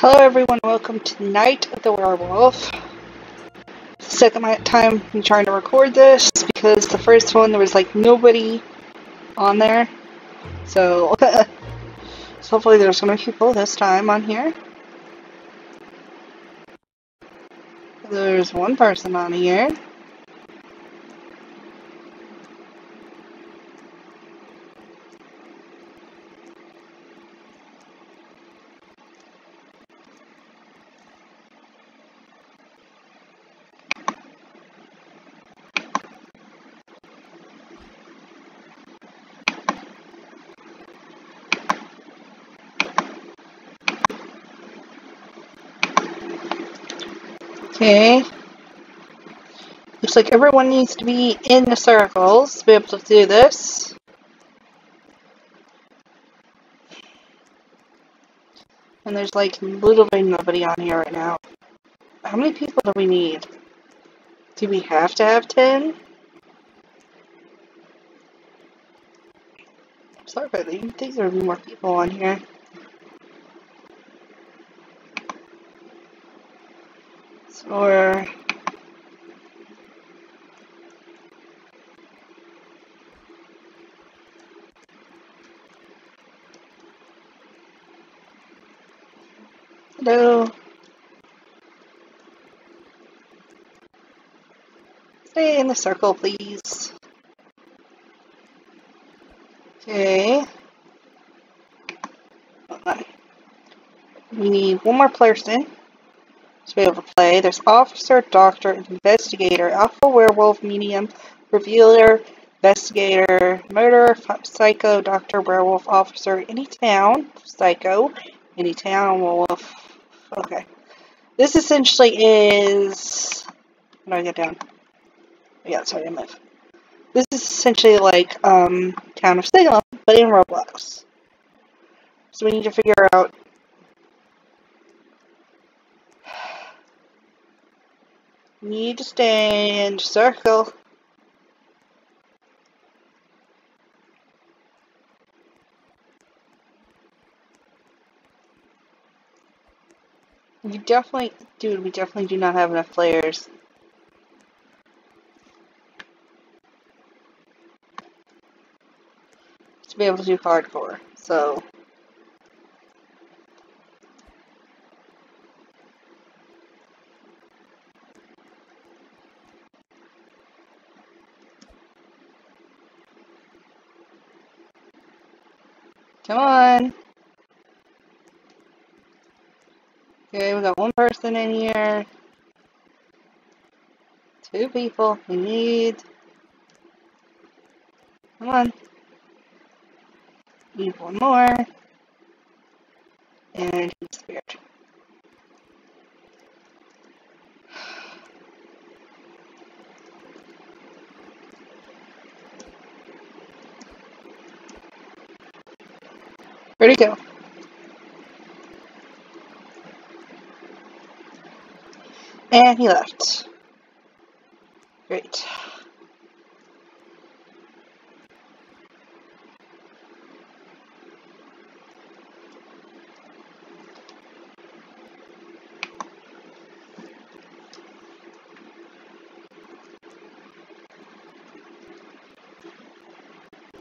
Hello everyone, welcome to Night of the Werewolf. Second time I'm trying to record this because the first one there was like nobody on there. So, so hopefully there's some people this time on here. There's one person on here. Okay. Looks like everyone needs to be in the circles to be able to do this. And there's like literally nobody on here right now. How many people do we need? Do we have to have 10? Sorry, but I think there would be more people on here. Or Hello. Stay in the circle, please. Okay. We need one more player person to be able to play. There's Officer, Doctor, Investigator, Alpha Werewolf, Medium, Revealer, Investigator, Murderer, Psycho, Doctor, Werewolf, Officer, any town, Psycho, any town, Wolf. Okay. This essentially is... How do I get down? Yeah, sorry, I move. This is essentially like um, Town of Salem, but in Roblox. So we need to figure out Need to stay in circle. We definitely, dude, we definitely do not have enough players. To be able to do hardcore, so... Come on. Okay, we got one person in here. Two people. We need... Come on. Need one more. And spirit. Where'd he go? And he left. Great.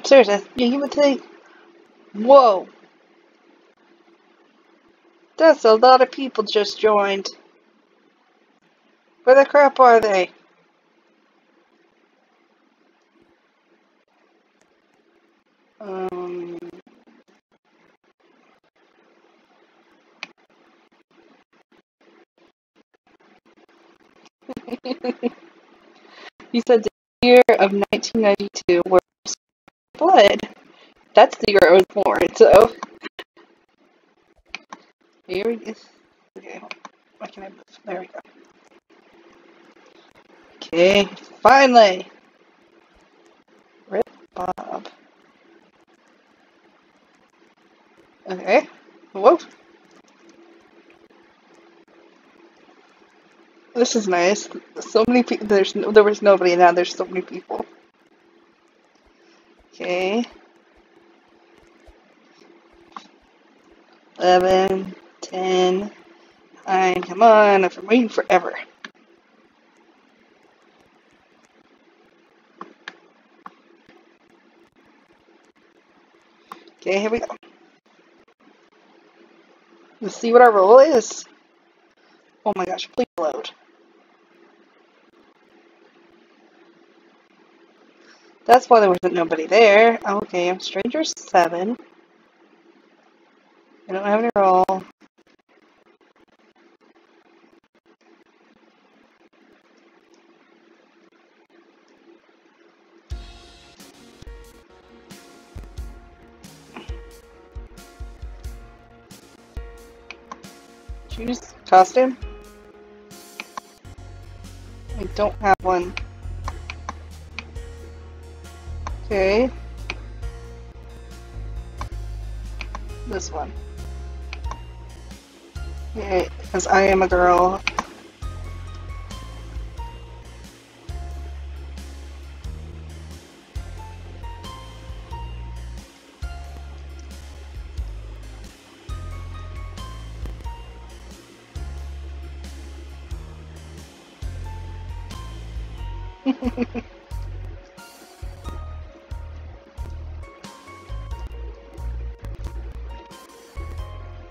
Seriously, you give it to Whoa. That's a lot of people just joined. Where the crap are they? Um... you said the year of 1992 where blood. That's the year I was born, so... Here we go. Okay, can I? There we go. Okay, finally! Rip Bob. Okay. Whoa. This is nice. So many people. There's no, there was nobody now. There's so many people. Okay. Eleven. 10, Fine, come on, I've been waiting forever. Okay, here we go. Let's see what our role is. Oh my gosh, please load. That's why there wasn't nobody there. Okay, I'm stranger seven. I don't have any role. Costume. I don't have one. Okay. This one. Okay, because I am a girl.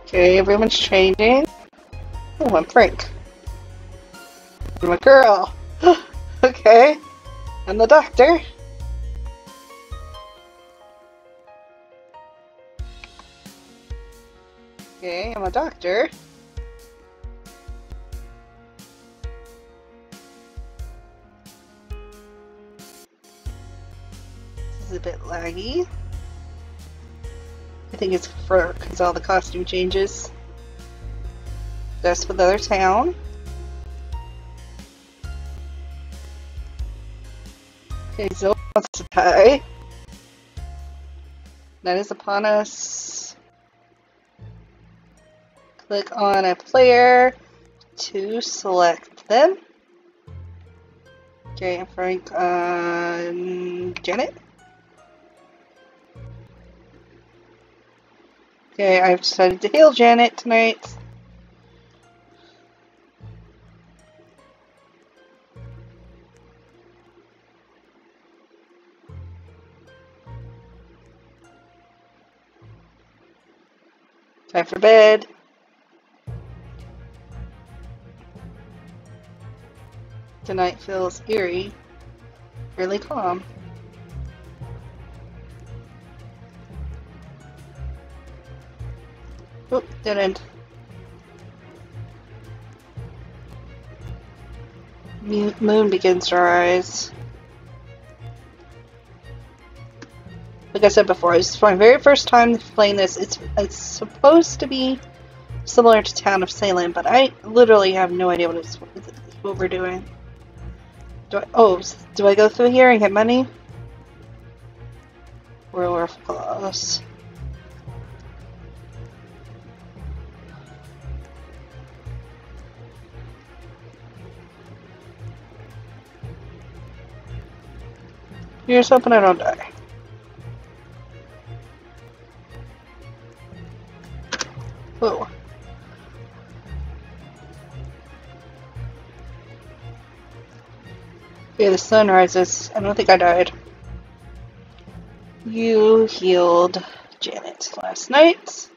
Okay, everyone's changing. Oh, I'm Frank. I'm a girl. okay. I'm the doctor. Okay, I'm a doctor. This is a bit laggy. I think it's for because all the costume changes. That's for the other town. Okay, Zoe wants to die. That is upon us. Click on a player to select them. Okay, Frank, uh, Janet. Okay, I've decided to heal Janet tonight. Time for bed. Tonight feels eerie, really calm. End. Moon begins to rise. Like I said before, it's my very first time playing this. It's it's supposed to be similar to Town of Salem, but I literally have no idea what it's what we're doing. Do I, oh, do I go through here and get money? Here's hoping I don't die. Whoa. Okay, the sun rises. I don't think I died. You healed Janet last night.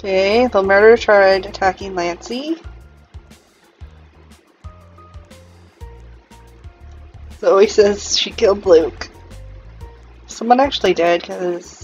Okay, the murderer tried attacking Lancy. Zoe says she killed Luke. Someone actually did, because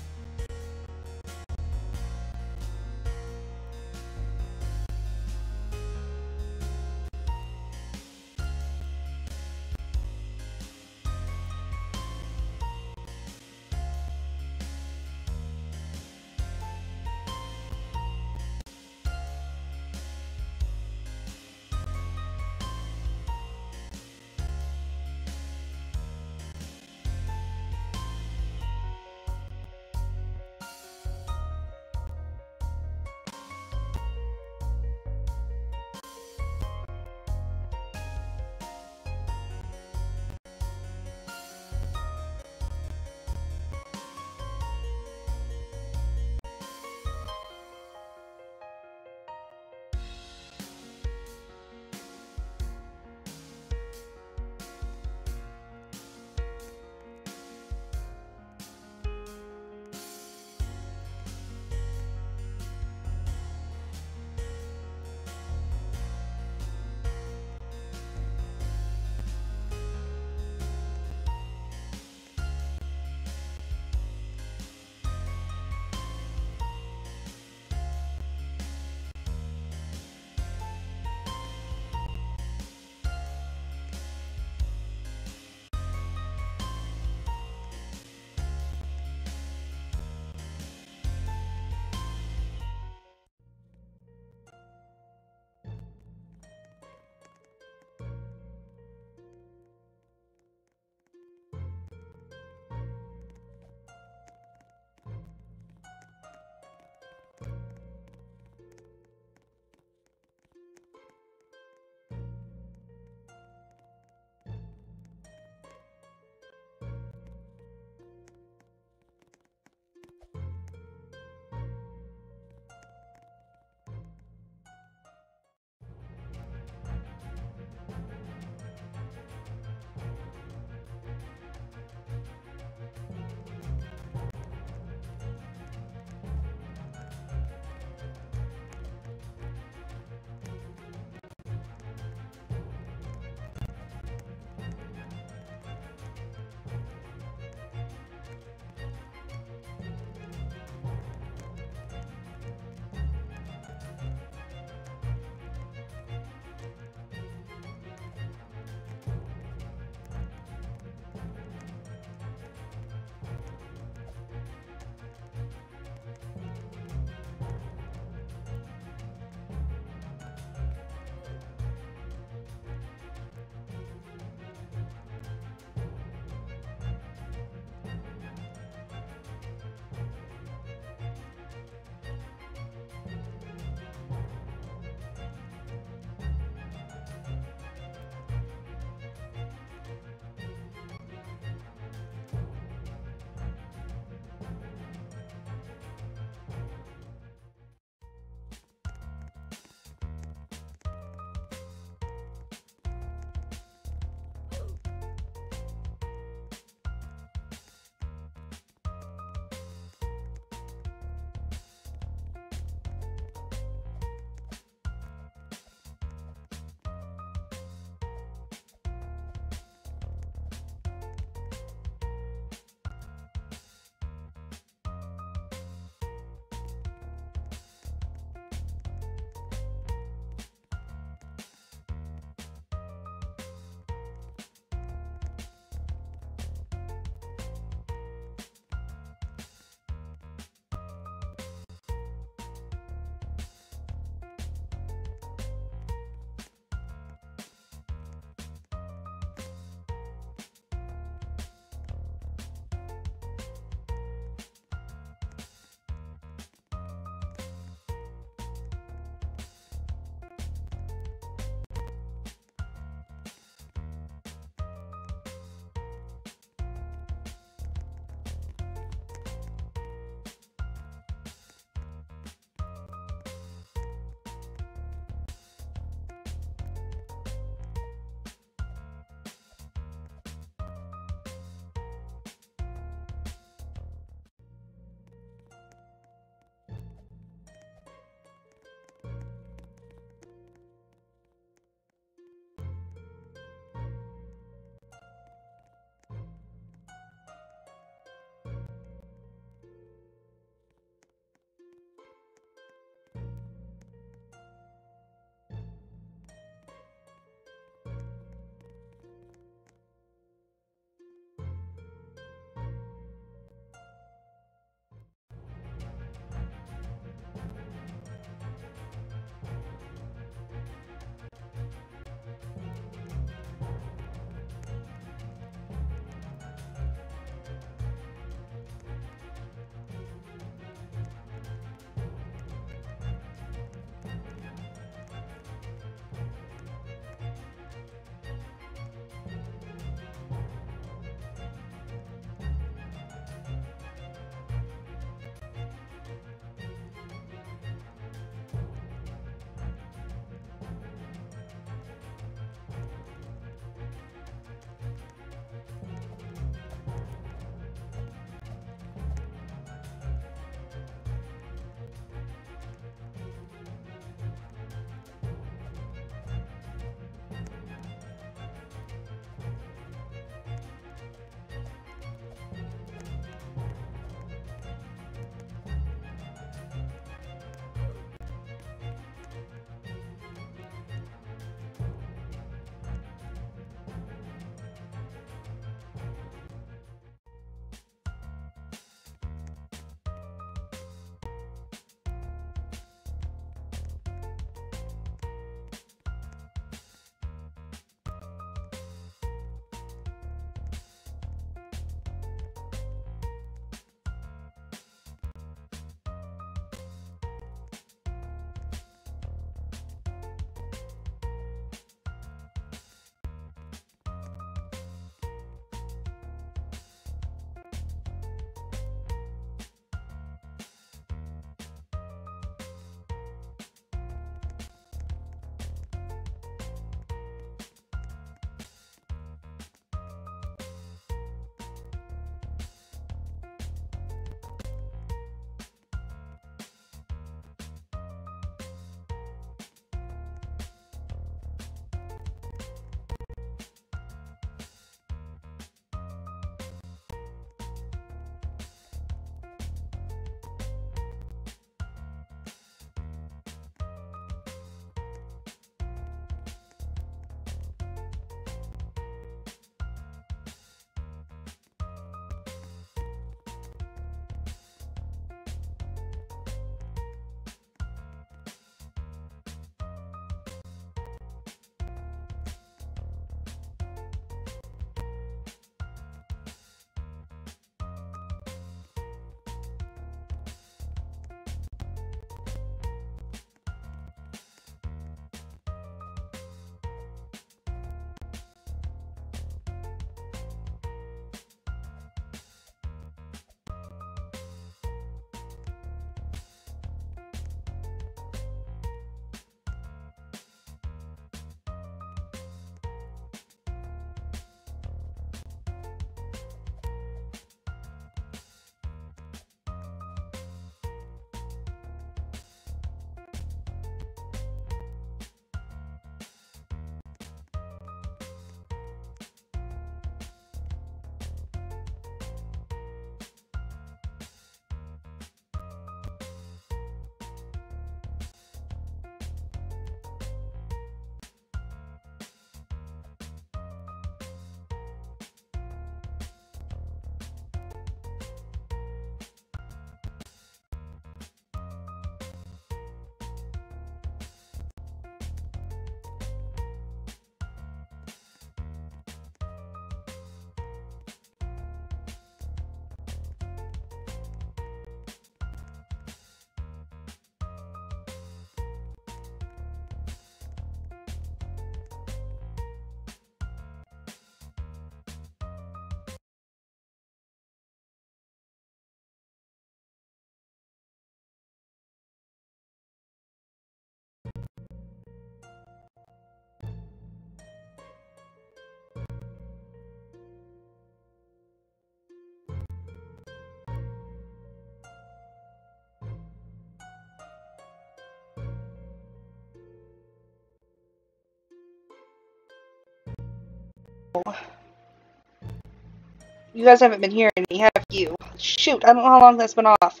you guys haven't been hearing me, have you? Shoot, I don't know how long that's been off.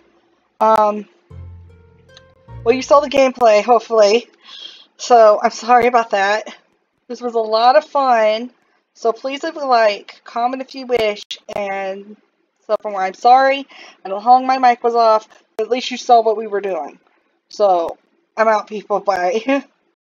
Um, well, you saw the gameplay, hopefully. So, I'm sorry about that. This was a lot of fun. So please leave a like, comment if you wish, and stuff from where I'm sorry. I don't know how long my mic was off, but at least you saw what we were doing. So, I'm out, people. Bye.